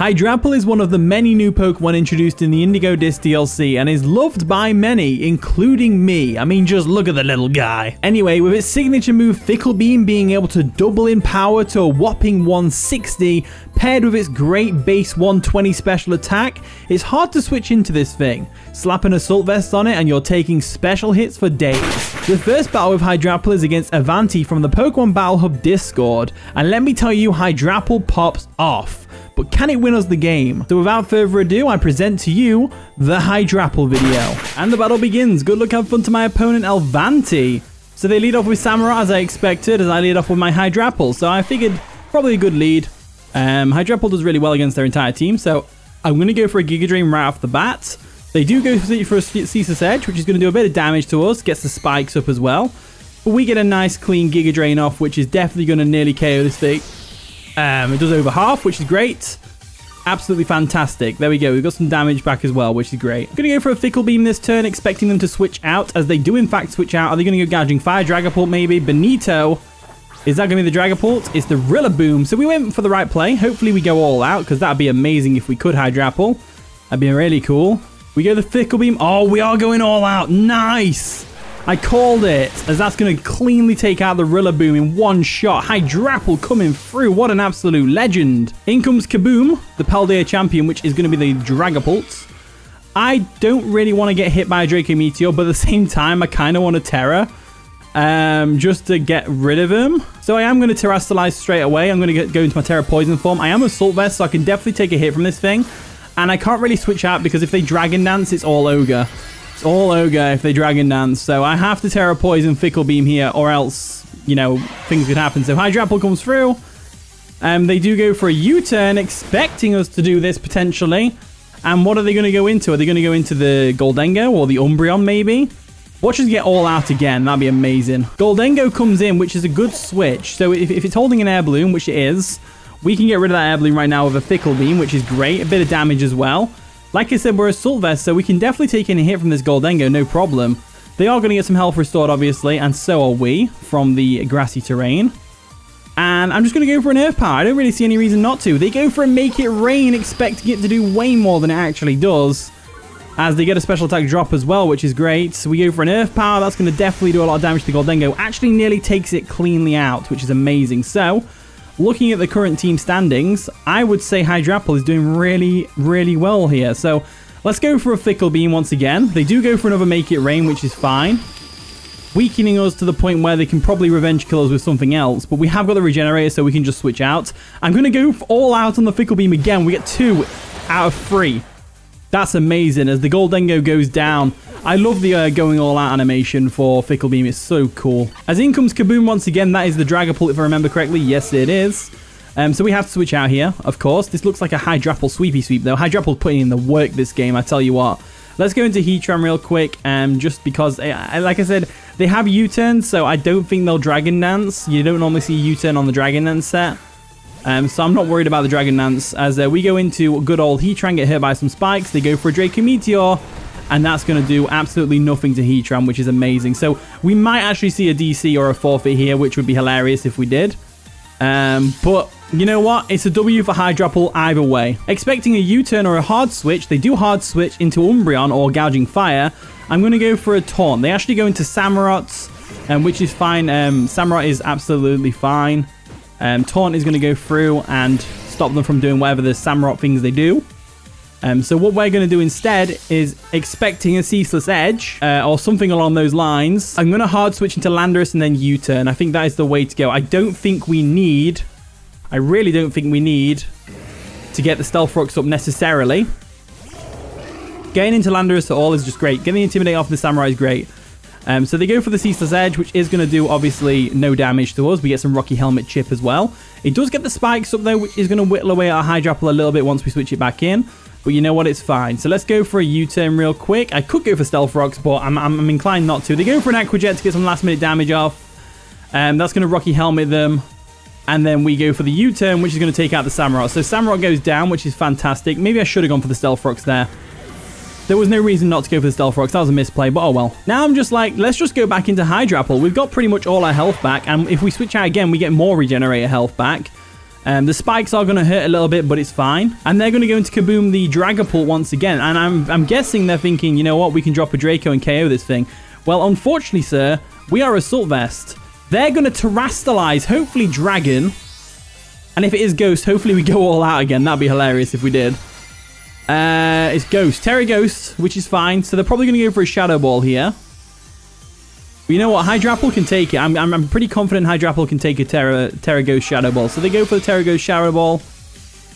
Hydrapple is one of the many new Pokemon introduced in the Indigo Disc DLC and is loved by many, including me. I mean, just look at the little guy. Anyway, with its signature move Fickle Beam being able to double in power to a whopping 160, paired with its great base 120 special attack, it's hard to switch into this thing. Slap an Assault Vest on it and you're taking special hits for days. The first battle with Hydrapple is against Avanti from the Pokemon Battle Hub Discord, and let me tell you, Hydrapple pops off but can it win us the game? So without further ado, I present to you the Hydrapple video. And the battle begins. Good luck, have fun to my opponent, Elvanti. So they lead off with Samurott as I expected, as I lead off with my Hydrapple. So I figured probably a good lead. Um, Hydrapple does really well against their entire team, so I'm going to go for a Giga Drain right off the bat. They do go for a Ceaseless Edge, which is going to do a bit of damage to us, gets the spikes up as well. But we get a nice clean Giga Drain off, which is definitely going to nearly KO this thing. Um, it does over half, which is great. Absolutely fantastic. There we go. We've got some damage back as well, which is great. I'm going to go for a Fickle Beam this turn, expecting them to switch out, as they do in fact switch out. Are they going to go Gouging Fire, Dragapult maybe? Benito. Is that going to be the Dragapult? It's the Rillaboom. So we went for the right play. Hopefully we go all out, because that would be amazing if we could Hydrapple. That'd be really cool. We go the Fickle Beam. Oh, we are going all out. Nice. I called it, as that's going to cleanly take out the Rillaboom in one shot. Hydrapple coming through. What an absolute legend. In comes Kaboom, the Paldea champion, which is going to be the Dragapult. I don't really want to get hit by a Draco Meteor, but at the same time, I kind of want a Tera Um, just to get rid of him. So I am going to Terastallize straight away. I'm going to go into my Tera Poison form. I am Assault Vest, so I can definitely take a hit from this thing. And I can't really switch out because if they Dragon Dance, it's all Ogre. It's all Ogre if they Dragon Dance, so I have to Tera Poison Fickle Beam here, or else, you know, things could happen. So Hydrapple comes through. Um, they do go for a U-turn, expecting us to do this potentially. And what are they going to go into? Are they going to go into the Gholdengo or the Umbreon maybe? Watch us get all out again. That'd be amazing. Gholdengo comes in, which is a good switch. So if, if it's holding an air balloon, which it is, we can get rid of that air balloon right now with a Fickle Beam, which is great. A bit of damage as well. Like I said, we're Assault Vest, so we can definitely take any hit from this Gholdengo, no problem. They are going to get some health restored, obviously, and so are we from the grassy terrain. And I'm just going to go for an Earth Power. I don't really see any reason not to. They go for a Make It Rain, expecting it to do way more than it actually does. As they get a special attack drop as well, which is great. So we go for an Earth Power. That's going to definitely do a lot of damage to Gholdengo. Actually nearly takes it cleanly out, which is amazing. So looking at the current team standings, I would say Hydrapple is doing really, really well here. So let's go for a Fickle Beam once again. They do go for another Make It Rain, which is fine. Weakening us to the point where they can probably revenge kill us with something else. But we have got the Regenerator, so we can just switch out. I'm going to go all out on the Fickle Beam again. We get two out of three. That's amazing as the Gholdengo goes down. I love the uh, going all out animation for Fickle Beam. It's so cool. As in comes Kaboom once again. That is the Dragapult if I remember correctly. Yes, it is. Um, so we have to switch out here, of course. This looks like a Hydrapple sweepy sweep though. Hydrapple's putting in the work this game, I tell you what. Let's go into Heatran real quick, um, just because, uh, like I said, they have U-turns, so I don't think they'll Dragon Dance. You don't normally see U-turn on the Dragon Dance set. Um, so I'm not worried about the Dragon Dance, as uh, we go into good old Heatran, get hit by some spikes. They go for a Draco Meteor, and that's going to do absolutely nothing to Heatran, which is amazing. So we might actually see a DC or a forfeit here, which would be hilarious if we did. Um, but you know what? It's a W for Hydrapple either way. Expecting a U-turn or a hard switch, they do hard switch into Umbreon or Gouging Fire. I'm going to go for a Taunt. They actually go into Samurott, um, which is fine. Um, Samurott is absolutely fine. Um, Taunt is going to go through and stop them from doing whatever the Samurott things they do. Um, so what we're going to do instead is expecting a ceaseless edge uh, or something along those lines. I'm going to hard switch into Landorus and then U-turn. I think that is the way to go. I don't think we need, I really don't think we need to get the Stealth Rocks up necessarily. Getting into Landorus at all is just great. Getting Intimidate off the Samurai is great. Um, so they go for the Ceaseless Edge, which is going to do, obviously, no damage to us. We get some Rocky Helmet chip as well. It does get the spikes up there, which is going to whittle away our Hydrapple a little bit once we switch it back in. But you know what? It's fine. So let's go for a U-turn real quick. I could go for Stealth Rocks, but I'm, I'm, I'm inclined not to. They go for an Aqua Jet to get some last-minute damage off. Um, that's going to Rocky Helmet them. And then we go for the U-turn, which is going to take out the Samurott. So Samurott goes down, which is fantastic. Maybe I should have gone for the Stealth Rocks there. There was no reason not to go for the Stealth Rocks. That was a misplay, but oh well. Now I'm just like, let's just go back into Hydrapple. We've got pretty much all our health back, and if we switch out again, we get more Regenerator health back. Um, the spikes are going to hurt a little bit, but it's fine. And they're going to go into Kaboom the Dragapult once again. And I'm, I'm guessing they're thinking, you know what, we can drop a Draco and KO this thing. Well, unfortunately, sir, we are Assault Vest. They're going to Terastallize, hopefully Dragon. And if it is Ghost, hopefully we go all out again. That'd be hilarious if we did. Uh, it's Ghost. Tera Ghost, which is fine. So they're probably going to go for a Shadow Ball here. You know what? Hydrapple can take it. I'm, I'm, pretty confident Hydrapple can take a Tera, Tera Ghost Shadow Ball. So they go for the Tera Ghost Shadow Ball.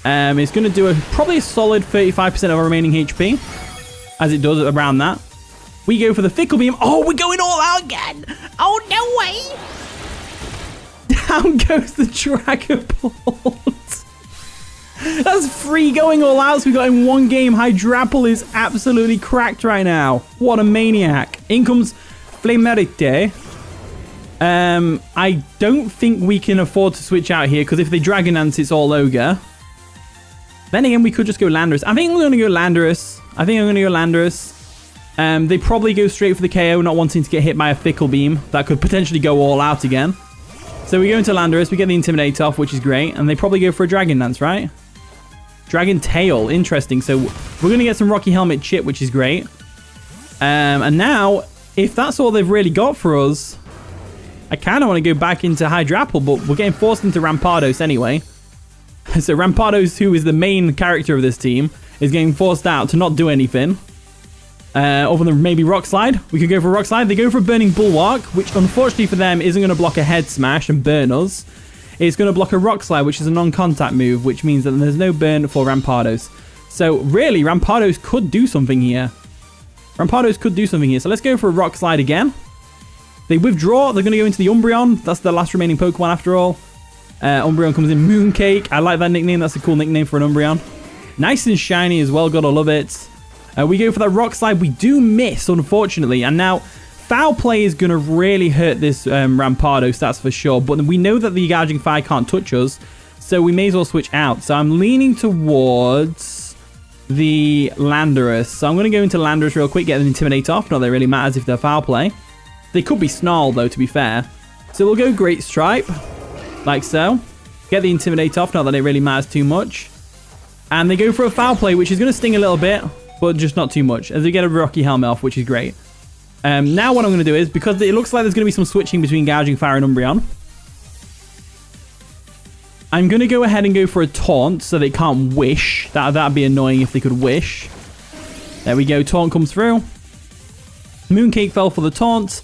Um, it's going to do a probably a solid 35% of our remaining HP. As it does around that. We go for the Fickle Beam. Oh, we're going all out again. Oh, no way. Down goes the Dragapult. That's free going all out. So we got in one game. Hydrapple is absolutely cracked right now. What a maniac. In comes Flamerite. Um, I don't think we can afford to switch out here because if they Dragon Dance, it's all Ogre. Then again, we could just go Landorus. I think I'm going to go Landorus. I think I'm going to go Landorus. Um, they probably go straight for the KO, not wanting to get hit by a Fickle Beam. That could potentially go all out again. So we go into Landorus, we get the Intimidate off, which is great. And they probably go for a Dragon Dance, right? Dragon Tail, interesting. So we're going to get some Rocky Helmet Chip, which is great. Um, and now, if that's all they've really got for us, I kind of want to go back into Hydrapple, but we're getting forced into Rampardos anyway. so Rampardos, who is the main character of this team, is getting forced out to not do anything. Uh, other than maybe Rock Slide. We could go for Rock Slide. They go for a Burning Bulwark, which unfortunately for them isn't going to block a Head Smash and burn us. It's going to block a Rock Slide, which is a non-contact move, which means that there's no burn for Rampardos. So really, Rampardos could do something here. Rampardos could do something here. So let's go for a Rock Slide again. They withdraw. They're going to go into the Umbreon. That's the last remaining Pokemon after all. Uh, Umbreon comes in Mooncake. I like that nickname. That's a cool nickname for an Umbreon. Nice and shiny as well. Gotta love it. Uh, we go for that rock slide. We do miss, unfortunately. And now, foul play is going to really hurt this um, Rampardos, that's for sure. But we know that the Gouging Fire can't touch us. So we may as well switch out. So I'm leaning towards the Landorus. So I'm going to go into Landorus real quick, get an Intimidate off. Not that it really matters if they're foul play. They could be Snarl, though, to be fair. So we'll go Great Stripe, like so. Get the Intimidate off, not that it really matters too much. And they go for a foul play, which is going to sting a little bit but just not too much. As they get a Rocky Helmet off, which is great. Um, now what I'm going to do is, because it looks like there's going to be some switching between Gouging Fire and Umbreon, I'm going to go ahead and go for a Taunt so they can't Wish. That, that'd be annoying if they could Wish. There we go. Taunt comes through. Mooncake fell for the Taunt,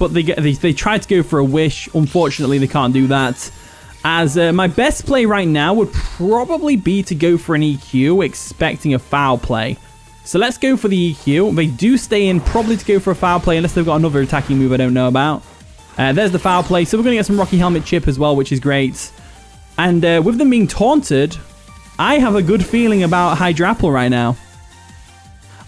but they, they, they tried to go for a Wish. Unfortunately, they can't do that. As uh, my best play right now would probably be to go for an EQ, expecting a foul play. So let's go for the EQ. They do stay in probably to go for a foul play unless they've got another attacking move I don't know about. Uh, there's the foul play. So we're going to get some Rocky Helmet chip as well, which is great. And uh, with them being taunted, I have a good feeling about Hydrapple right now.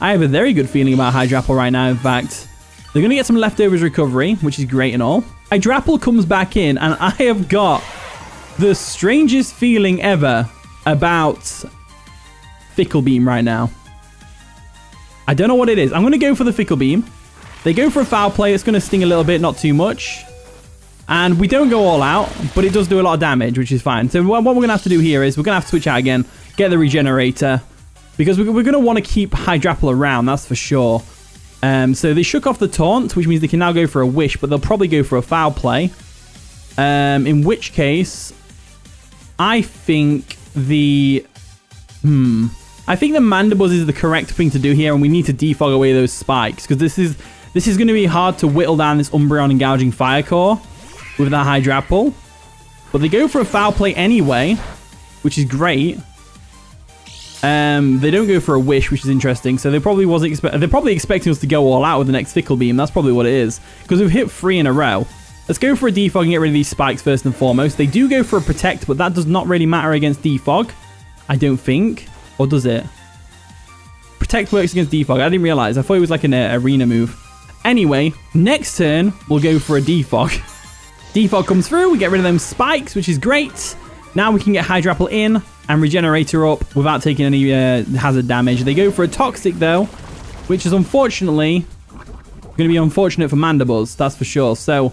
I have a very good feeling about Hydrapple right now, in fact. They're going to get some leftovers recovery, which is great and all. Hydrapple comes back in, and I have got the strangest feeling ever about Fickle Beam right now. I don't know what it is. I'm going to go for the Fickle Beam. They go for a foul play. It's going to sting a little bit, not too much. And we don't go all out, but it does do a lot of damage, which is fine. So what we're going to have to do here is we're going to have to switch out again, get the Regenerator, because we're going to want to keep Hydrapple around, that's for sure. Um, so they shook off the Taunt, which means they can now go for a Wish, but they'll probably go for a foul play. Um, in which case, I think the... Hmm... I think the Mandibuzz is the correct thing to do here, and we need to defog away those spikes, because this is this is going to be hard to whittle down this Umbreon and Gouging Fire Core with that Hydrapple. But they go for a foul play anyway, which is great. Um, they don't go for a wish, which is interesting. So they probably wasn't expect they're probably expecting us to go all out with the next Fickle Beam. That's probably what it is. Because we've hit three in a row. Let's go for a defog and get rid of these spikes first and foremost. They do go for a protect, but that does not really matter against defog. I don't think. Or does it? Protect works against defog. I didn't realize. I thought it was like an uh, arena move. Anyway, next turn, we'll go for a defog. defog comes through. We get rid of them spikes, which is great. Now we can get Hydrapple in and Regenerator up without taking any uh, hazard damage. They go for a Toxic, though, which is unfortunately going to be unfortunate for Mandibuzz, that's for sure. So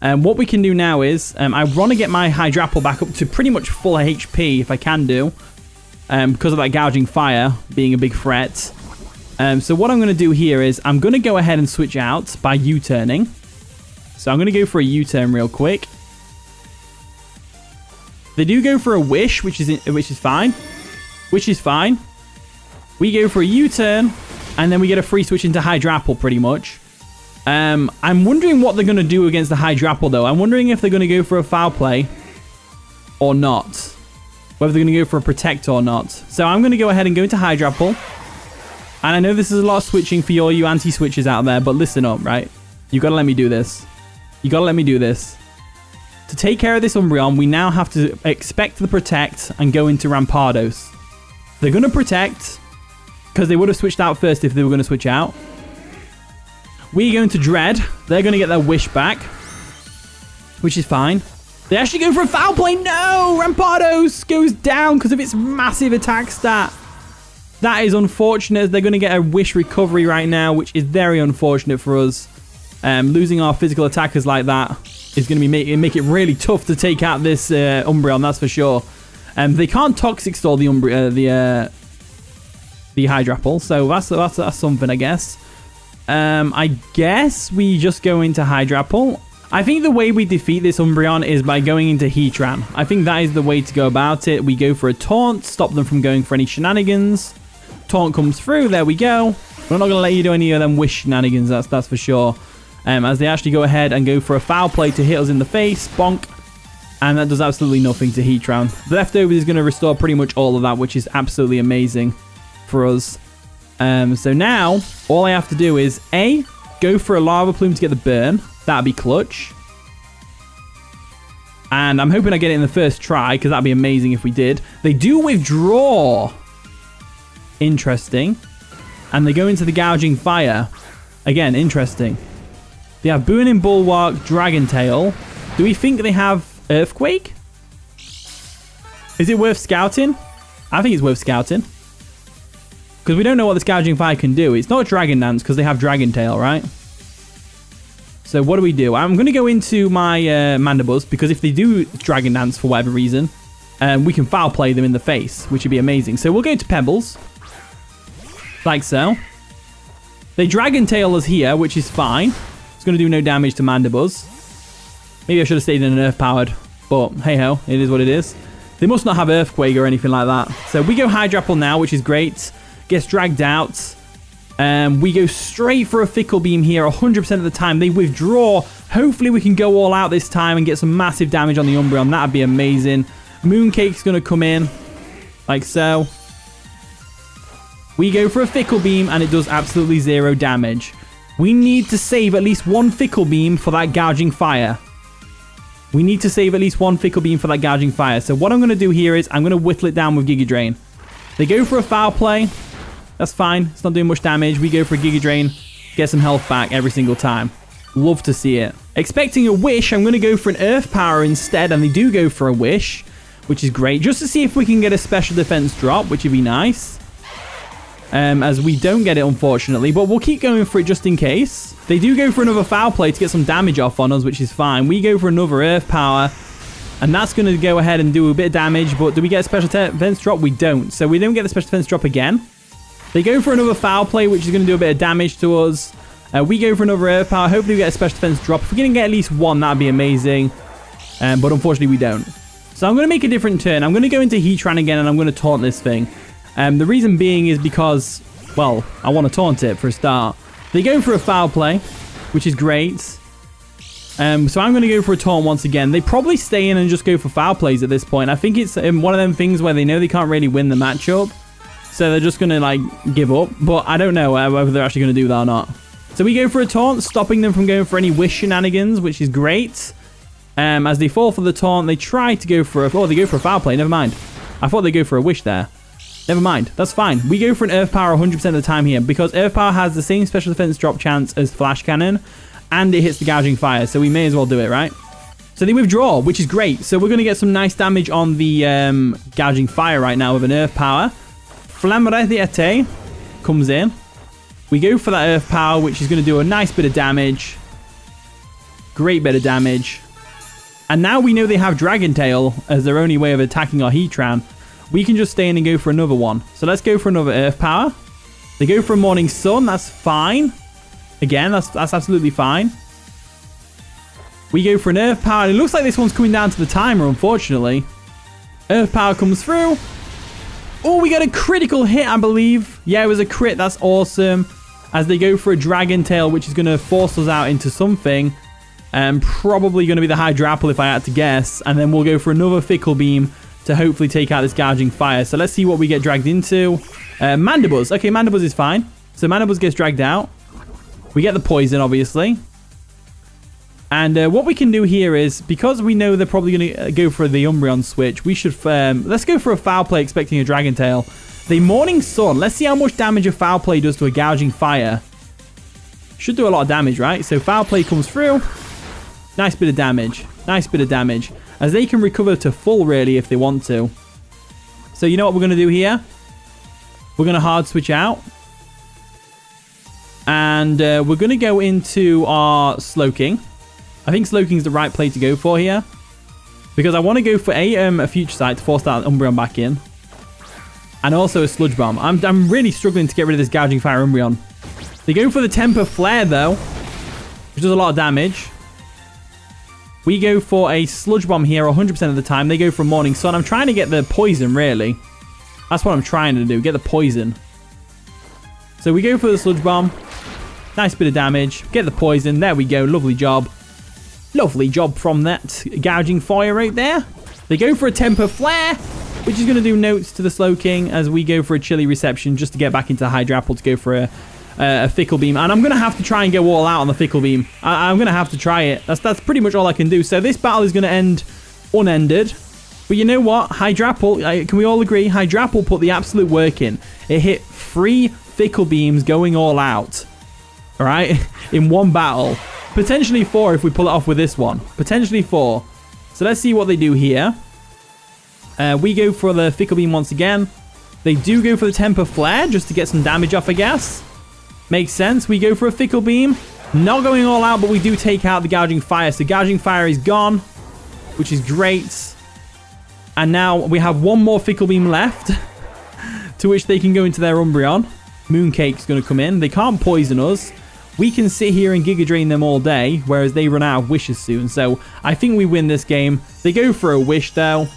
Um, what we can do now is, um, I want to get my Hydrapple back up to pretty much full HP if I can do. Um, because of that gouging fire being a big threat. Um, so what I'm going to do here is I'm going to go ahead and switch out by U-turning. So I'm going to go for a U-turn real quick. They do go for a wish, which is which is fine. Which is fine. We go for a U-turn, and then we get a free switch into Hydrapple pretty much. Um, I'm wondering what they're going to do against the Hydrapple, though. I'm wondering if they're going to go for a foul play or not. Whether they're going to go for a protect or not. So I'm going to go ahead and go into Hydrapple. And I know this is a lot of switching for all you anti-switches out there, but listen up, right? You've got to let me do this. You got to let me do this. To take care of this Umbreon, we now have to expect the protect and go into Rampardos. They're to protect because they would have switched out first if they were to switch out. We're going to Dread. They're to get their Wish back, which is fine. They actually go for a foul play. No! Rampardos goes down because of its massive attack stat. That is unfortunate. They're going to get a Wish recovery right now, which is very unfortunate for us. Um, losing our physical attackers like that is going to be make, make it really tough to take out this uh, Umbreon, that's for sure. Um, they can't Toxic Store the Umbreon, uh, the uh, the Hydrapple, so that's, that's, that's something, I guess. Um, I guess we just go into Hydrapple. I think the way we defeat this Umbreon is by going into Heatran. I think that is the way to go about it. We go for a Taunt, stop them from going for any shenanigans. Taunt comes through, there we go. We're not going to let you do any of them wish shenanigans, that's, that's for sure. Um, as they actually go ahead and go for a foul play to hit us in the face. Bonk. And that does absolutely nothing to Heatran. The leftovers is going to restore pretty much all of that, which is absolutely amazing for us. Um, so now, all I have to do is A, go for a Lava Plume to get the burn. That'd be clutch. And I'm hoping I get it in the first try, because that'd be amazing if we did. They do withdraw. Interesting. And they go into the Gouging Fire. Again, interesting. They have Burning Bulwark, Dragon Tail. Do we think they have Earthquake? Is it worth scouting? I think it's worth scouting. Because we don't know what the Gouging Fire can do. It's not Dragon Dance because they have Dragon Tail, right? So what do we do? I'm going to go into my uh, Mandibuzz because if they do Dragon Dance for whatever reason, um, we can foul play them in the face, which would be amazing. So we'll go to Pebbles. Like so. They Dragon Tail us here, which is fine. It's going to do no damage to Mandibuzz. Maybe I should have stayed in an Earth Powered, but hey ho, it is what it is. They must not have Earthquake or anything like that. So we go Hydrapple now, which is great gets dragged out. Um, we go straight for a Fickle Beam here 100% of the time. They withdraw. Hopefully we can go all out this time and get some massive damage on the Umbreon. That'd be amazing. Mooncake's going to come in like so. We go for a Fickle Beam and it does absolutely zero damage. We need to save at least one Fickle Beam for that Gouging Fire. We need to save at least one Fickle Beam for that Gouging Fire. So what I'm going to do here is I'm going to whittle it down with Giga Drain. They go for a foul play. That's fine. It's not doing much damage. We go for a Giga Drain, get some health back every single time. Love to see it. Expecting a Wish, I'm going to go for an Earth Power instead, and they do go for a Wish, which is great. Just to see if we can get a Special Defense drop, which would be nice. Um, as we don't get it, unfortunately, but we'll keep going for it just in case. They do go for another Foul Play to get some damage off on us, which is fine. We go for another Earth Power, and that's going to go ahead and do a bit of damage, but do we get a Special Defense drop? We don't. So we don't get the Special Defense drop again. They go for another foul play, which is going to do a bit of damage to us. Uh, we go for another Earth power. Hopefully we get a special defense drop. If we can get at least one, that'd be amazing. Um, but unfortunately we don't. So I'm going to make a different turn. I'm going to go into Heatran again and I'm going to taunt this thing. Um, the reason being is because, well, I want to taunt it for a start. They go for a foul play, which is great. Um, so I'm going to go for a taunt once again. They probably stay in and just go for foul plays at this point. I think it's um, one of them things where they know they can't really win the matchup. So they're just going to, like, give up. But I don't know whether they're actually going to do that or not. So we go for a taunt, stopping them from going for any wish shenanigans, which is great. Um, as they fall for the taunt, they try to go for a... Oh, they go for a foul play. Never mind. I thought they'd go for a wish there. Never mind. That's fine. We go for an Earth Power 100% of the time here because Earth Power has the same special defense drop chance as Flash Cannon and it hits the Gouging Fire, so we may as well do it, right? So they withdraw, which is great. So we're going to get some nice damage on the um, Gouging Fire right now with an Earth Power. Flamariete comes in. We go for that Earth Power, which is going to do a nice bit of damage. Great bit of damage. And now we know they have Dragon Tail as their only way of attacking our Heatran. We can just stay in and go for another one. So let's go for another Earth Power. They go for a Morning Sun. That's fine. Again, that's, that's absolutely fine. We go for an Earth Power. It looks like this one's coming down to the timer, unfortunately. Earth Power comes through. Oh, we got a critical hit, I believe. Yeah, it was a crit. That's awesome. As they go for a Dragon Tail, which is going to force us out into something. Um, probably going to be the Hydrapple if I had to guess. And then we'll go for another Fickle Beam to hopefully take out this Gouging Fire. So let's see what we get dragged into. Uh, Mandibuzz. Okay, Mandibuzz is fine. So Mandibuzz gets dragged out. We get the Poison, obviously. And uh, what we can do here is, because we know they're probably going to uh, go for the Umbreon switch, we should... Um, let's go for a Foul Play expecting a Dragon Tail. The Morning Sun. Let's see how much damage a Foul Play does to a Gouging Fire. Should do a lot of damage, right? So Foul Play comes through. Nice bit of damage. Nice bit of damage. As they can recover to full, really, if they want to. So you know what we're going to do here? We're going to hard switch out. And uh, we're going to go into our Slowking. I think Slowking is the right play to go for here. Because I want to go for a, um, a Future Sight to force that Umbreon back in. And also a Sludge Bomb. I'm, I'm really struggling to get rid of this Gouging Fire Umbreon. They go for the Temper Flare though. Which does a lot of damage. We go for a Sludge Bomb here 100% of the time. They go for Morning Sun. I'm trying to get the Poison really. That's what I'm trying to do. Get the Poison. So we go for the Sludge Bomb. Nice bit of damage. Get the Poison. There we go. Lovely job. Lovely job from that gouging fire right there. They go for a temper flare, which is going to do notes to the Slowking as we go for a chilly reception just to get back into Hydrapple to go for a, a fickle beam. And I'm going to have to try and get all out on the fickle beam. I, am going to have to try it. That's, that's pretty much all I can do. So this battle is going to end unended. But you know what? Hydrapple, can we all agree? Hydrapple put the absolute work in. It hit three fickle beams going all out. All right? In one battle. Potentially four if we pull it off with this one. Potentially four. So let's see what they do here. Uh, we go for the Fickle Beam once again. They do go for the Temper Flare just to get some damage off, I guess. Makes sense. We go for a Fickle Beam. Not going all out, but we do take out the Gouging Fire. So Gouging Fire is gone, which is great. And now we have one more Fickle Beam left, to which they can go into their Umbreon. Mooncake's going to come in. They can't poison us. We can sit here and Giga Drain them all day, whereas they run out of wishes soon. So I think we win this game. They go for a wish, though.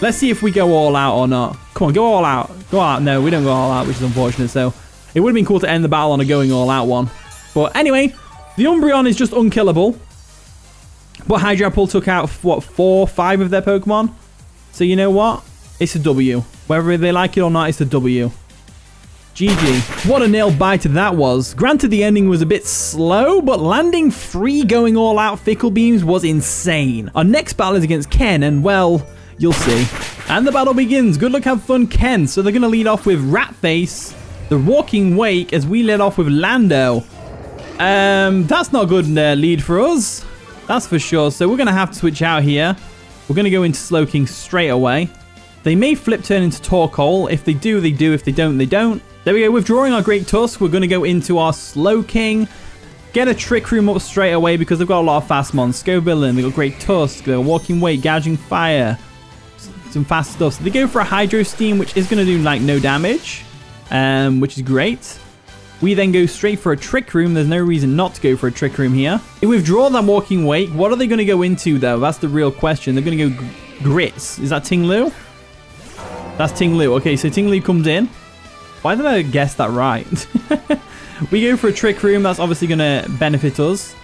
Let's see if we go all out or not. Come on, go all out. Go out. No, we don't go all out, which is unfortunate. So it would have been cool to end the battle on a going all out one. But anyway, the Umbreon is just unkillable. But Hydrapple took out, what, four, five of their Pokemon? So you know what? It's a W. Whether they like it or not, it's a W. GG. What a nail biter that was. Granted, the ending was a bit slow, but landing three going all out Fickle Beams was insane. Our next battle is against Ken, and well, you'll see. And the battle begins. Good luck, have fun, Ken. So they're going to lead off with Ratface, the Walking Wake, as we lead off with Lando. Um, that's not a good uh, lead for us. That's for sure. So we're going to have to switch out here. We're going to go into Slowking straight away. They may flip turn into Torkoal. If they do, they do. If they don't, they don't. There we go, withdrawing our Great Tusk, we're going to go into our Slowking. Get a Trick Room up straight away because they've got a lot of fast mons. Scovillain, they've got Great Tusk, they're Walking Wake, Gouging Fire. Some fast stuff. So they go for a Hydro Steam, which is going to do like no damage, um, which is great. We then go straight for a Trick Room. There's no reason not to go for a Trick Room here. They withdraw that Walking Wake. What are they going to go into, though? That's the real question. They're going to go Grits. Is that Ting Lu? That's Ting Lu. Okay, so Ting Lu comes in. Why did I guess that right? we go for a trick room. That's obviously going to benefit us.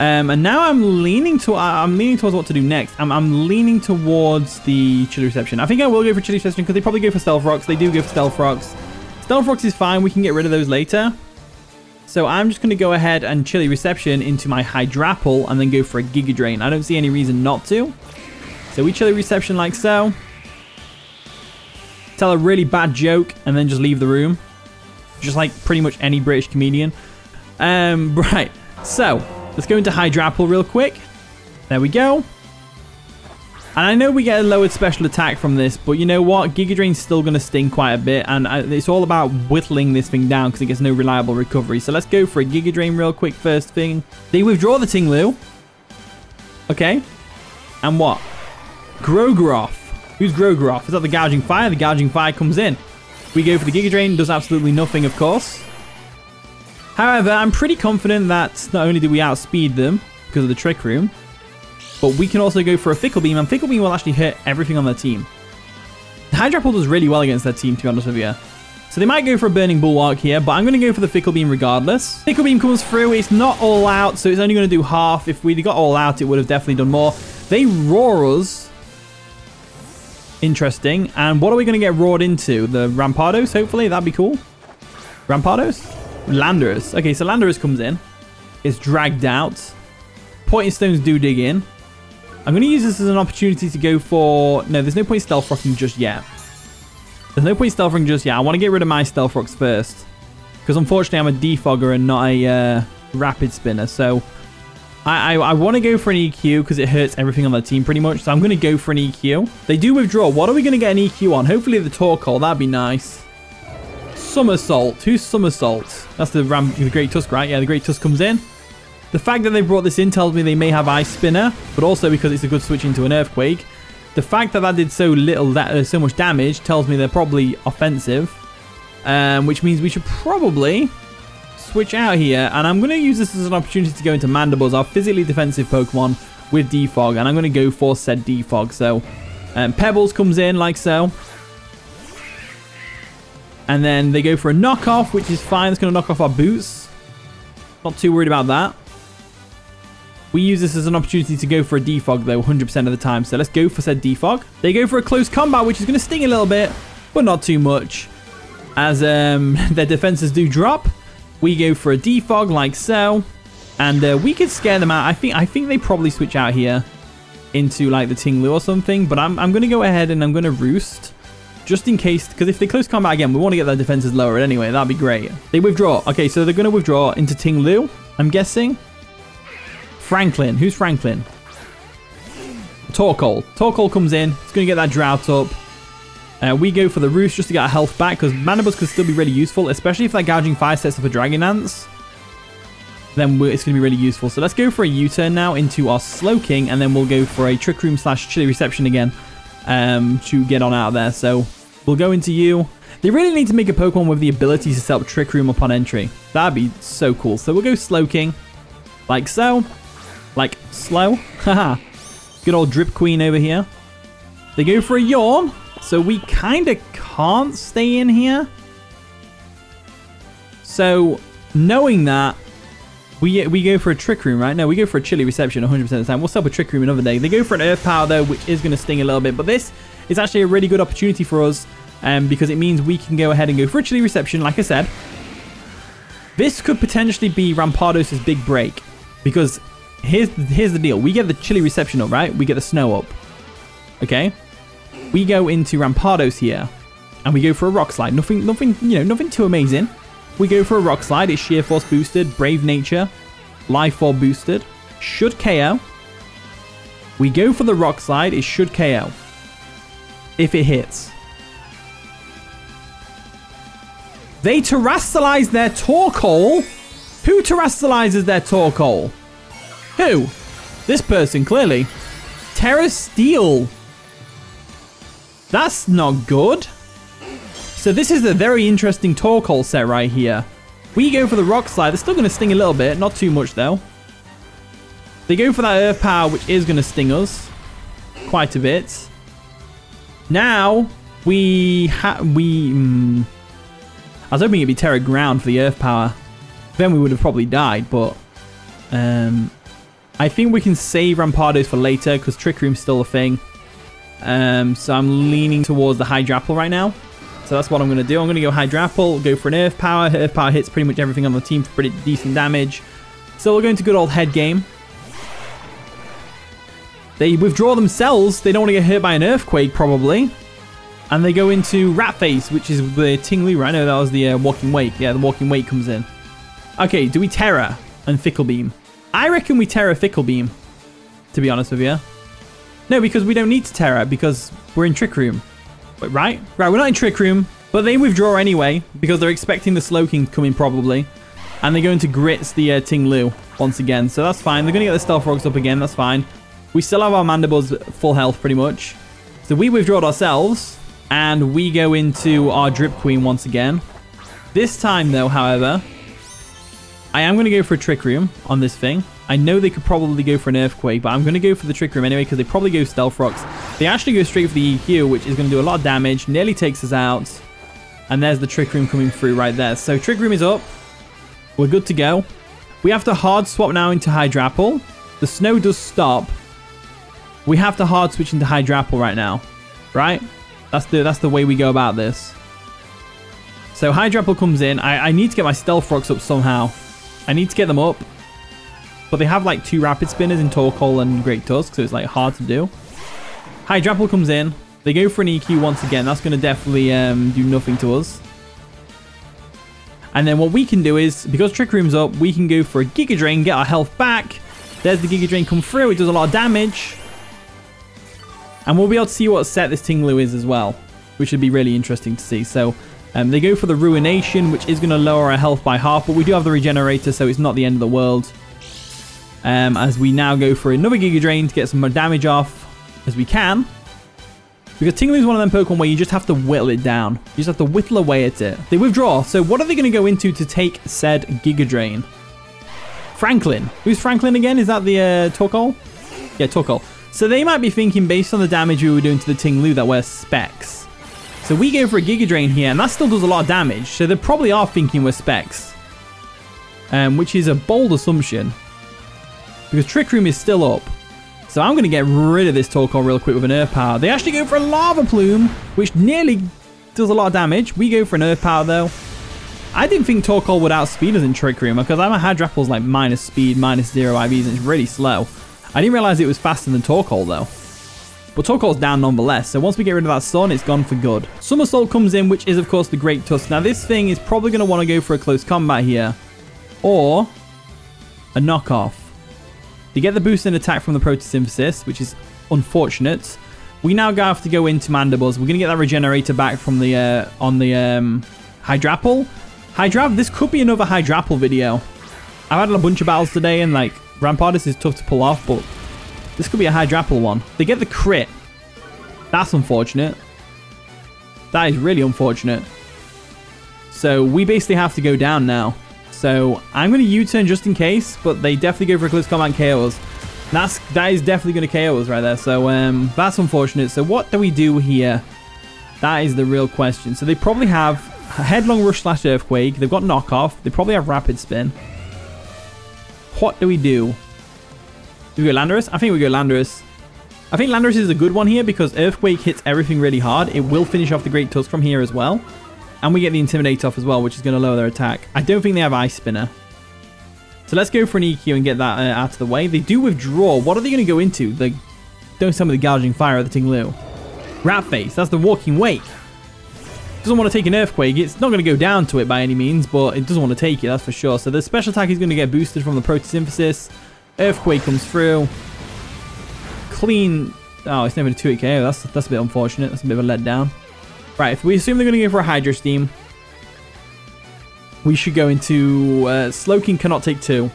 Um, and now I'm leaning to I'm leaning towards what to do next. I'm, I'm leaning towards the chilly reception. I think I will go for chilly reception because they probably go for stealth rocks. They do go for stealth rocks. Rocks is fine. We can get rid of those later. So I'm just going to go ahead and chilly reception into my Hydrapple and then go for a Giga Drain. I don't see any reason not to. So we chilly reception like so tell a really bad joke, and then just leave the room. Just like pretty much any British comedian. Um, right, so let's go into Hydrapple real quick. There we go. And I know we get a lowered special attack from this, but you know what? Giga Drain's still going to sting quite a bit, and uh, it's all about whittling this thing down because it gets no reliable recovery. So let's go for a Giga Drain real quick first thing. They withdraw the Tinglu. Okay. And what? Grogroth. Who's Grogroth? Is that the Gouging Fire? The Gouging Fire comes in. We go for the Giga Drain. Does absolutely nothing, of course. However, I'm pretty confident that not only do we outspeed them because of the Trick Room, but we can also go for a Fickle Beam, and Fickle Beam will actually hit everything on their team. The Hydrapple does really well against their team, to be honest with you. So they might go for a Burning Bulwark here, but I'm going to go for the Fickle Beam regardless. Fickle Beam comes through. It's not all out, so it's only going to do half. If we'd got all out, it would have definitely done more. They roar us. Interesting. And what are we going to get roared into? The Rampardos, hopefully? That'd be cool. Rampardos? Landorus. Okay, so Landorus comes in. It's dragged out. Pointed Stones do dig in. I'm going to use this as an opportunity to go for... No, there's no point Stealth Rocking just yet. There's no point Stealth Rocking just yet. I want to get rid of my Stealth Rocks first. Because unfortunately, I'm a Defogger and not a uh, Rapid Spinner. So I, I, I want to go for an EQ because it hurts everything on the team pretty much. So I'm going to go for an EQ. They do withdraw. What are we going to get an EQ on? Hopefully the Torkoal. That'd be nice. Somersault. Who's Somersault? That's the Ram, the Great Tusk, right? Yeah, the Great Tusk comes in. The fact that they brought this in tells me they may have Ice Spinner, but also because it's a good switch into an Earthquake. The fact that that did so little, that uh, so much damage, tells me they're probably offensive, um, which means we should probably switch out here. And I'm going to use this as an opportunity to go into Mandibuzz, our physically defensive Pokemon, with Defog, and I'm going to go for said Defog. So um, Pebbles comes in like so. And then they go for a knockoff, which is fine. It's going to knock off our boots. Not too worried about that. We use this as an opportunity to go for a defog though 100% of the time. So let's go for said defog. They go for a close combat which is going to sting a little bit but not too much. As um, their defenses do drop. We go for a defog like so. And uh, we could scare them out. I think I think they probably switch out here into like the Ting-Lu or something. But I'm, I'm going to go ahead and I'm going to roost. Just in case, because if they close combat again, we want to get their defenses lower anyway. That'd be great. They withdraw. Okay, so they're going to withdraw into Ting-Lu, I'm guessing. Franklin. Who's Franklin? Torkoal. Torkoal comes in. It's going to get that drought up. Uh, we go for the Roost just to get our health back because Mandibuzz could still be really useful, especially if that Gouging Fire sets up a Dragon Dance. Then it's going to be really useful. So let's go for a U-turn now into our Slowking, and then we'll go for a Trick Room slash Chilly Reception again um, to get on out of there. So we'll go into you. They really need to make a Pokemon with the ability to set up Trick Room upon entry. That'd be so cool. So we'll go Slowking, like so. Like, slow. Haha. Good old Drip Queen over here. They go for a yawn. So we kind of can't stay in here. So, knowing that, we we go for a Trick Room, right? No, we go for a Chilly Reception 100% of the time. We'll set up a Trick Room another day. They go for an Earth Power, though, which is going to sting a little bit. But this is actually a really good opportunity for us um, because it means we can go ahead and go for a Chilly Reception, like I said. This could potentially be Rampardos' big break because here's here's the deal. We get the chilly reception up, right? We get the snow up. Okay? We go into Rampardos here. And we go for a rock slide. Nothing nothing, you know, nothing too amazing. We go for a rock slide. It's sheer force boosted, brave nature, life orb boosted. Should KO. We go for the rock slide. It should KO. If it hits. They terastallize their Torkoal? Who terastallizes their Torkoal? Who? This person, clearly. Tera Steel. That's not good. So this is a very interesting Torkoal set right here. We go for the Rock Slide. They're still going to sting a little bit. Not too much, though. They go for that Earth Power, which is going to sting us. Quite a bit. Now, we... ha we. Mm, I was hoping it'd be Tera Ground for the Earth Power. Then we would have probably died, but... Um, I think we can save Rampardos for later because Trick Room's still a thing. Um, so I'm leaning towards the Hydrapple right now. So that's what I'm going to do. I'm going to go Hydrapple, go for an Earth Power. Earth Power hits pretty much everything on the team for pretty decent damage. So we're going to good old head game. They withdraw themselves. They don't want to get hurt by an Earthquake, probably. And they go into Rat Face, which is the Ting-Lu, right? No, that was the uh, Walking Wake. Yeah, the Walking Wake comes in. Okay, do we Tera and Fickle Beam? I reckon we Tera Fickle Beam, to be honest with you. No, because we don't need to Tera because we're in Trick Room. Wait, right? Right, we're not in Trick Room, but they withdraw anyway because they're expecting the Slowking to come in probably. And they're going to Grits the uh, Ting-Lu once again, so that's fine. They're going to get the Stealth Rocks up again, that's fine. We still have our Mandibuzz full health pretty much. So we withdraw ourselves and we go into our Drip Queen once again. This time though, however, I am going to go for a Trick Room on this thing. I know they could probably go for an Earthquake, but I'm going to go for the Trick Room anyway because they probably go Stealth Rocks. They actually go straight for the EQ, which is going to do a lot of damage. Nearly takes us out. And there's the Trick Room coming through right there. So Trick Room is up. We're good to go. We have to hard swap now into Hydrapple. The snow does stop. We have to hard switch into Hydrapple right now. Right? That's the that's the way we go about this. So Hydrapple comes in. I, I need to get my Stealth Rocks up somehow. I need to get them up. But they have like two Rapid Spinners in Torkoal and Great Tusk, so it's like hard to do. Hydrapple comes in. They go for an EQ once again. That's going to definitely um, do nothing to us. And then what we can do is, because Trick Room's up, we can go for a Giga Drain, get our health back. There's the Giga Drain come through. It does a lot of damage. And we'll be able to see what set this Ting-Lu is as well, which would be really interesting to see. So um, they go for the Ruination, which is going to lower our health by half, but we do have the Regenerator, so it's not the end of the world. Um, as we now go for another Giga Drain to get some more damage off as we can. Because Ting-Lu is one of them Pokemon where you just have to whittle it down. You just have to whittle away at it. They withdraw. So what are they going to go into to take said Giga Drain? Franklin. Who's Franklin again? Is that the uh, Torkoal? Yeah, Torkoal. So they might be thinking based on the damage we were doing to the Ting-Lu that we're Specs. So we go for a Giga Drain here, and that still does a lot of damage. So they probably are thinking we're Specs. Um, which is a bold assumption. Because Trick Room is still up. So I'm going to get rid of this Torkoal real quick with an Earth Power. They actually go for a Lava Plume, which nearly does a lot of damage. We go for an Earth Power, though. I didn't think Torkoal would outspeed us in Trick Room, because I'm a Hydrapple's like minus speed, minus zero IVs, and it's really slow. I didn't realize it was faster than Torkoal, though. But Torkoal's down nonetheless, so once we get rid of that Sun, it's gone for good. Somersault comes in, which is, of course, the Great Tusk. Now, this thing is probably going to want to go for a close combat here. Or a knockoff. You get the boost in attack from the Photosynthesis, which is unfortunate. We now have to go into Mandibuzz. We're going to get that Regenerator back from the uh, on the um, Hydrapple. Hydrap, this could be another Hydrapple video. I've had a bunch of battles today, and like Rampardos is tough to pull off, but this could be a Hydrapple one. They get the crit. That's unfortunate. That is really unfortunate. So we basically have to go down now. So I'm going to U-turn just in case, but they definitely go for a close combat KOs. That's, that is definitely going to KO us right there. So um, that's unfortunate. So what do we do here? That is the real question. So they probably have Headlong Rush slash Earthquake. They've got Knockoff. They probably have Rapid Spin. What do we do? Do we go Landorus? I think we go Landorus. I think Landorus is a good one here because Earthquake hits everything really hard. It will finish off the Great Tusk from here as well. And we get the Intimidate off as well, which is going to lower their attack. I don't think they have Ice Spinner. So let's go for an EQ and get that uh, out of the way. They do withdraw. What are they going to go into? The Don't tell me the Gouging Fire of the Ting-Lu. Rat Face. That's the Walking Wake. Doesn't want to take an Earthquake. It's not going to go down to it by any means, but it doesn't want to take it, that's for sure. So the special attack is going to get boosted from the Photosynthesis. Earthquake comes through. Clean. Oh, it's never a 2 KO. That's, that's a bit unfortunate. That's a bit of a letdown. Right, if we assume they're going to go for a Hydro Steam, we should go into uh, Slowking cannot take two.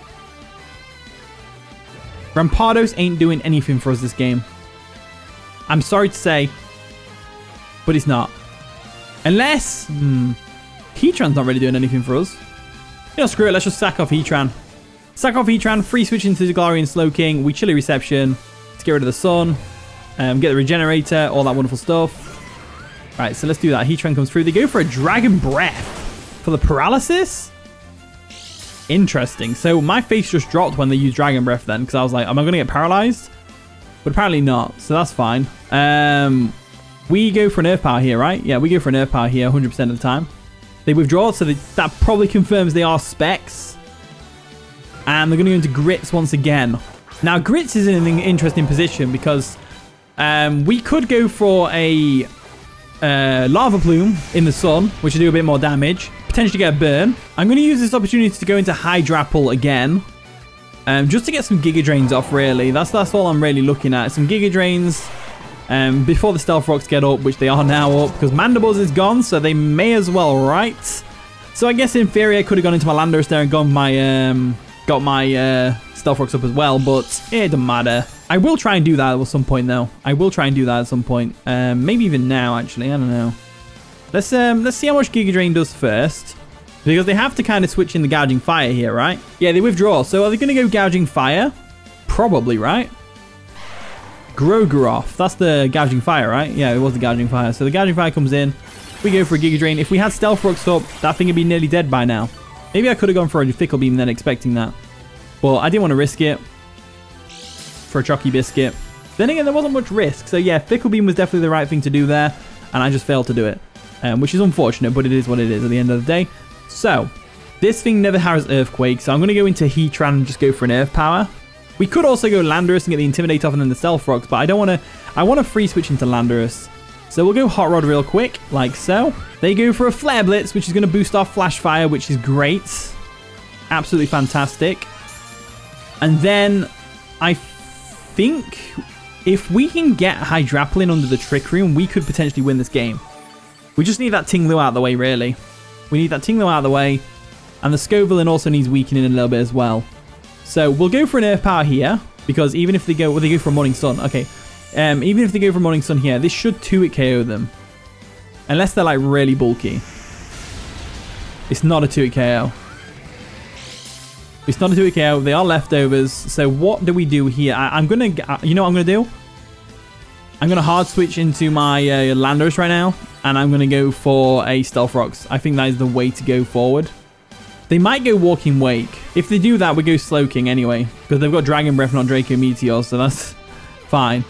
Rampardos ain't doing anything for us this game. I'm sorry to say, but it's not. Unless, hmm, Heatran's not really doing anything for us. You know, screw it, let's just sack off Heatran. Sack off Heatran, free switch into the Galarian Slowking, we chilly reception, to get rid of the sun, um, get the regenerator, all that wonderful stuff. Right, so let's do that. Heatran comes through. They go for a Dragon Breath for the paralysis. Interesting. So my face just dropped when they used Dragon Breath then because I was like, am I going to get paralyzed? But apparently not, so that's fine. Um, we go for an Earth Power here, right? Yeah, we go for an Earth Power here 100% of the time. They withdraw, so they, that probably confirms they are Specs. And they're going to go into Grits once again. Now, Grits is in an interesting position because um, we could go for a uh, Lava Plume in the sun, which will do a bit more damage. Potentially get a burn. I'm going to use this opportunity to go into Hydrapple again. Um, just to get some Giga Drains off, really. That's, that's all I'm really looking at. Some Giga Drains um, before the Stealth Rocks get up, which they are now up, because Mandibuzz is gone, so they may as well, right? So I guess in theory I could have gone into my Landorus there and gone my, um, got my uh, Stealth Rocks up as well, but it doesn't matter. I will try and do that at some point, though. I will try and do that at some point. Um, maybe even now, actually. I don't know. Let's um, let's see how much Giga Drain does first. Because they have to kind of switch in the Gouging Fire here, right? Yeah, they withdraw. So are they going to go Gouging Fire? Probably, right? Grogeroth. That's the Gouging Fire, right? Yeah, it was the Gouging Fire. So the Gouging Fire comes in. We go for a Giga Drain. If we had Stealth Rocks up, that thing would be nearly dead by now. Maybe I could have gone for a Fickle Beam then expecting that. Well, I didn't want to risk it for a Chalky Biscuit. Then again, there wasn't much risk. So yeah, Fickle Beam was definitely the right thing to do there. And I just failed to do it. Um, which is unfortunate, but it is what it is at the end of the day. So, this thing never has Earthquake. So I'm going to go into Heatran and just go for an Earth Power. We could also go Landorus and get the Intimidate off and then the Stealth Rocks. But I don't want to... I want to free switch into Landorus. So we'll go Hot Rod real quick, like so. They go for a Flare Blitz, which is going to boost our Flash Fire, which is great. Absolutely fantastic. And then I think if we can get Hydrapple under the Trick Room, we could potentially win this game. We just need that Ting-Lu out of the way, really. We need that Ting-Lu out of the way. And the Scovillain also needs weakening a little bit as well. So we'll go for an Earth Power here. Because even if they go... Well, they go for a Morning Sun. Okay. Um, even if they go for Morning Sun here, this should 2-hit KO them. Unless they're like really bulky. It's not a 2-hit KO. It's not a 2-hit KO. They are leftovers. So what do we do here? I, am going to... You know what I'm going to do? I'm going to hard switch into my uh, Landorus right now. And I'm going to go for a Stealth Rocks. I think that is the way to go forward. They might go Walking Wake. If they do that, we go Slowking anyway. Because they've got Dragon Breath, not Draco Meteor. So that's fine.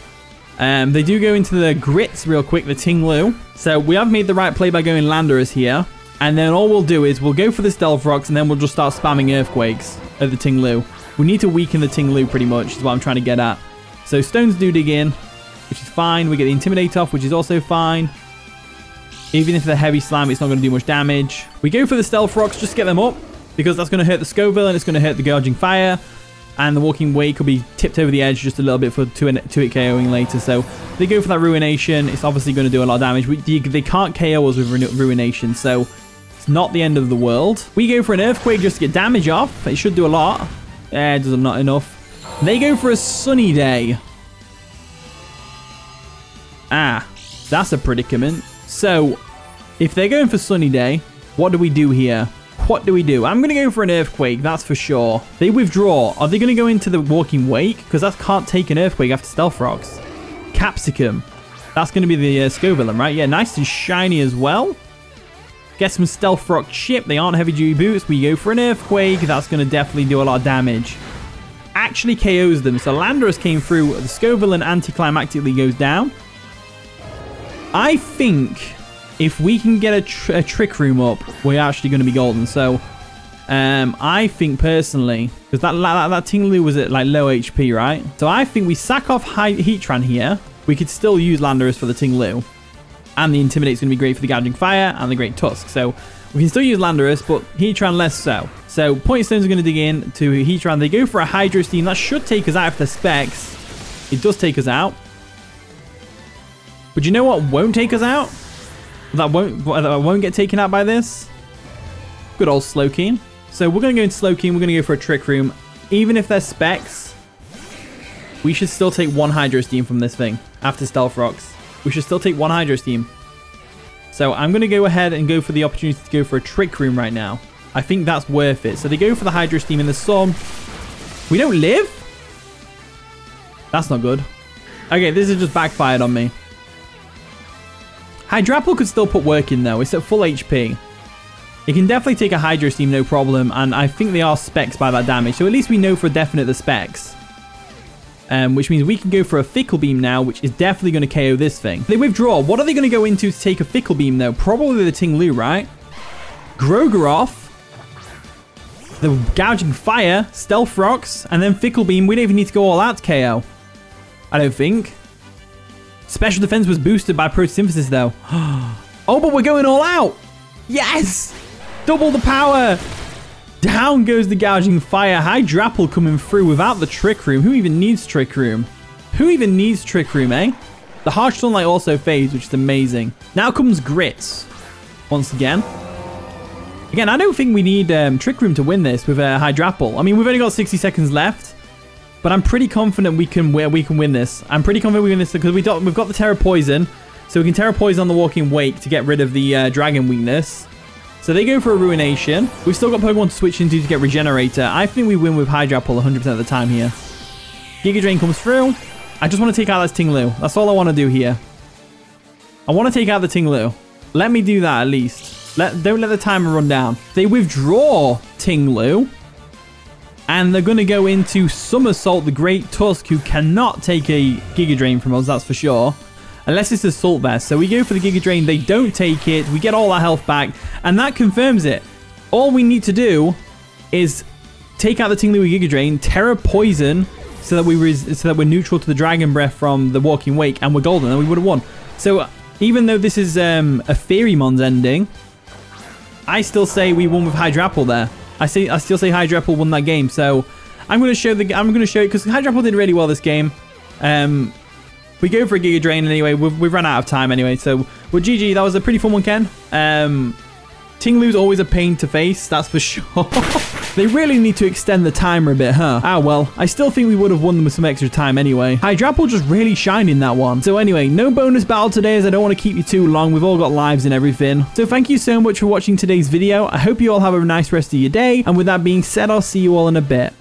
Um, they do go into the grits real quick, the Ting-Lu. So we have made the right play by going Landorus here. And then all we'll do is we'll go for the Stealth Rocks and then we'll just start spamming Earthquakes at the Ting-Lu. We need to weaken the Ting-Lu pretty much is what I'm trying to get at. So Stones do dig in, which is fine. We get the Intimidate off, which is also fine. Even if they're Heavy Slam, it's not going to do much damage. We go for the Stealth Rocks, just to get them up. Because that's going to hurt the Scoville and it's going to hurt the Gouging Fire and the Walking Wake could be tipped over the edge just a little bit for 2 it KOing later. So they go for that Ruination. It's obviously going to do a lot of damage. We, they can't KO us with Ruination, so it's not the end of the world. We go for an Earthquake just to get damage off. It should do a lot. Eh, does not enough. They go for a Sunny Day. Ah, that's a predicament. So, if they're going for Sunny Day, what do we do here? What do we do? I'm going to go for an Earthquake, that's for sure. They withdraw. Are they going to go into the Walking Wake? Because that can't take an Earthquake after Stealth Rocks. Capsicum. That's going to be the uh, Scovillain, right? Yeah, nice and shiny as well. Get some Stealth Rock chip. They aren't heavy duty boots. We go for an Earthquake. That's going to definitely do a lot of damage. Actually KOs them. So Landorus came through. The Scovillain anticlimactically goes down. I think if we can get a, tr a trick room up, we're actually going to be golden. So, um, I think personally, because that, that, that Ting-Lu was at like low HP, right? So I think we sack off high Heatran here. We could still use Landorus for the Ting-Lu. And the Intimidate's going to be great for the Gouging Fire and the Great Tusk. So we can still use Landorus, but Heatran less so. So Point Stones are going to dig in to Heatran. They go for a Hydro Steam. That should take us out of the specs. It does take us out. But you know what won't take us out? That won't that won't get taken out by this. Good old Slowking. So we're going to go into Slowking. We're going to go for a Trick Room. Even if they're specs, we should still take one Hydro Steam from this thing after Stealth Rocks. We should still take one Hydro Steam. So I'm going to go ahead and go for the opportunity to go for a Trick Room right now. I think that's worth it. So they go for the Hydro Steam in the Sun. We don't live? That's not good. Okay, this has just backfired on me. Hydrapple could still put work in though. It's at full HP. It can definitely take a Hydro Steam, no problem, and I think they are specs by that damage, so at least we know for definite the specs. Um, which means we can go for a Fickle Beam now, which is definitely going to KO this thing. They withdraw. What are they going to go into to take a Fickle Beam, though? Probably the Ting-Lu, right? Grogeroth. The Gouging Fire, Stealth Rocks, and then Fickle Beam. We don't even need to go all out to KO. I don't think. Special defense was boosted by photosynthesis though. oh, but we're going all out. Yes! Double the power. Down goes the gouging fire. Hydrapple coming through without the trick room. Who even needs trick room? Who even needs trick room, eh? The harsh sunlight also fades, which is amazing. Now comes grits. Once again. Again, I don't think we need um, trick room to win this with a uh, Hydrapple. I mean, we've only got 60 seconds left. But I'm pretty confident we can we can win this. I'm pretty confident we win this because we got, we've got the Tera Poison. So we can Tera Poison on the Walking Wake to get rid of the uh, Dragon weakness. So they go for a Ruination. We've still got Pokemon to switch into to get Regenerator. I think we win with Hydrapple 100% of the time here. Giga Drain comes through. I just want to take out this Ting-Lu. That's all I want to do here. I want to take out the Ting-Lu. Let me do that at least. Let, don't let the timer run down. They withdraw Ting-Lu. And they're going to go into Somersault the Great Tusk, who cannot take a Giga Drain from us, that's for sure. Unless it's Assault Vest. So we go for the Giga Drain. They don't take it. We get all our health back. And that confirms it. All we need to do is take out the Ting-Lu Giga Drain, Tera Poison, so that we so that we're neutral to the Dragon Breath from the Walking Wake, and we're golden, and we would have won. So even though this is um, a Pheromones ending, I still say we won with Hydrapple there. I say I still say Hydrapple won that game. So I'm going to show the I'm going to show it because Hydrapple did really well this game. Um, we go for a Giga Drain anyway. We've, we've run out of time anyway. So well, GG. That was a pretty fun one, Ken. Um, Ting-Lu's always a pain to face, that's for sure. they really need to extend the timer a bit, huh? Ah, well, I still think we would have won them with some extra time anyway. Hydrapple just really shined in that one. So anyway, no bonus battle today as I don't want to keep you too long. We've all got lives and everything. So thank you so much for watching today's video. I hope you all have a nice rest of your day. And with that being said, I'll see you all in a bit.